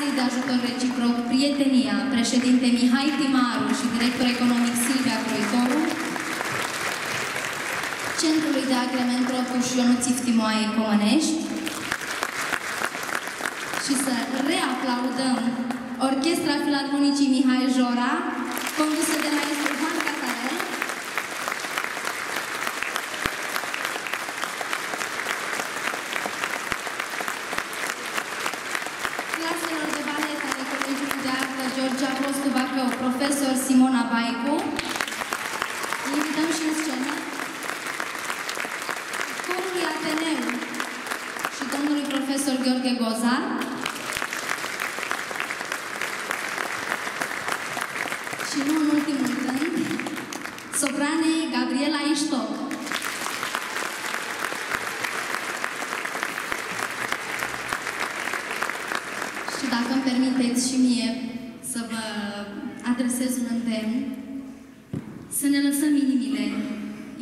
Casei de Ajutor Reciproc Prietenia, președinte Mihai Timaru și director economic Silvia Croitoru, Centrului de Agrement Rocuș Ionuț Iftimoae Comănești și să reaplaudăm Orchestra Filarmonicii Mihai Jora, condusă de maestru claselor de balet ale Colegiului de Artă George Apostu Bacău, profesor Simona Baicu, îl invităm și în scenă, corului Ateneu și domnului profesor Gheorghe Gozar, și nu în ultimul rând, sopranei Gabriela Iștoc. Și dacă îmi permiteți și mie să vă adresez un îndemn, să ne lăsăm inimile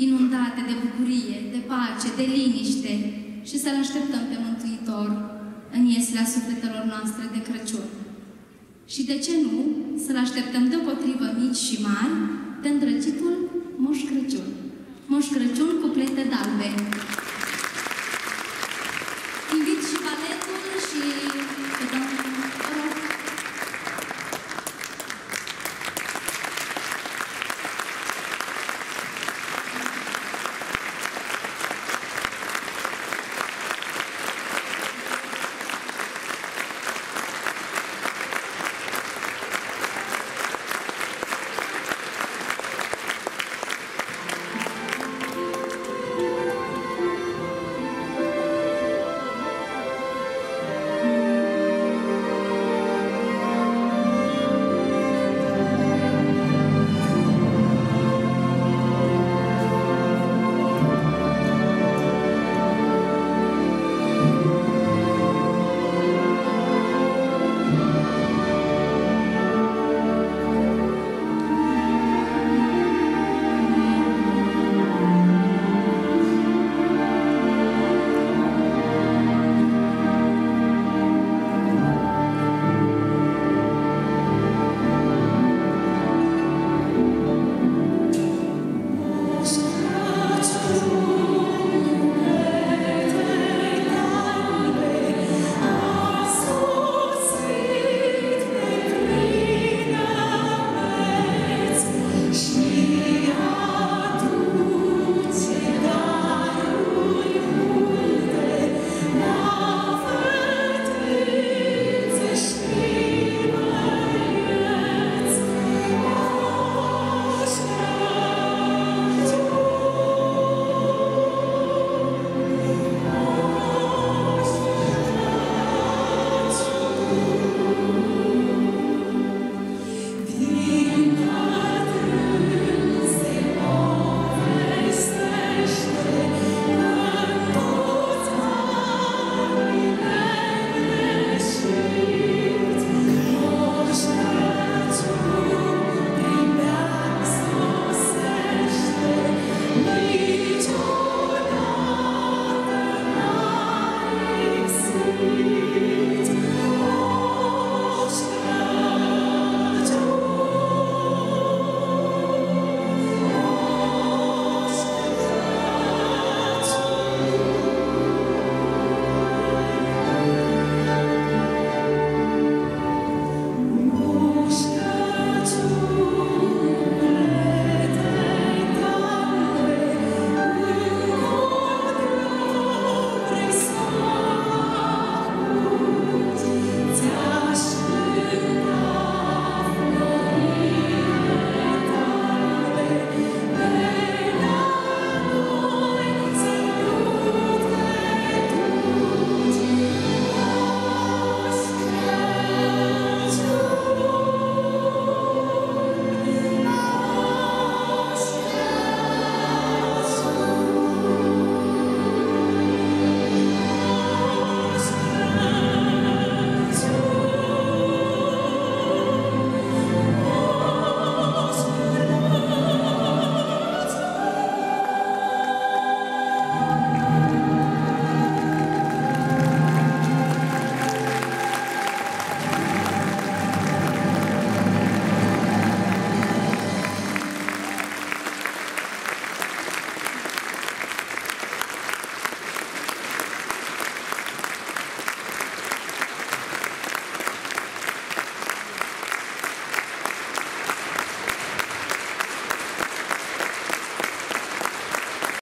inundate de bucurie, de pace, de liniște și să-L așteptăm pe Mântuitor în ieslea sufletelor noastre de Crăciun. Și de ce nu să-L așteptăm deopotrivă mici și mari pe îndrăgitul Moș Crăciun. Moș Crăciun cu plete dalbe.